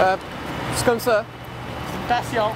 Euh, c'est comme ça. C'est passion.